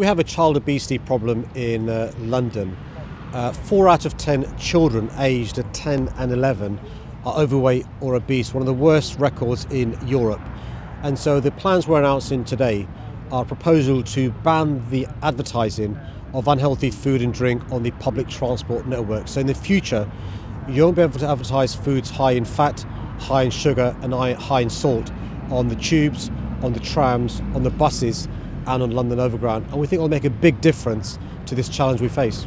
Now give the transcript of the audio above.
We have a child obesity problem in uh, London. Uh, four out of ten children aged at 10 and 11 are overweight or obese, one of the worst records in Europe. And so the plans we're announcing today are a proposal to ban the advertising of unhealthy food and drink on the public transport network. So in the future, you won't be able to advertise foods high in fat, high in sugar, and high in salt on the tubes, on the trams, on the buses, and on London Overground. And we think it'll make a big difference to this challenge we face.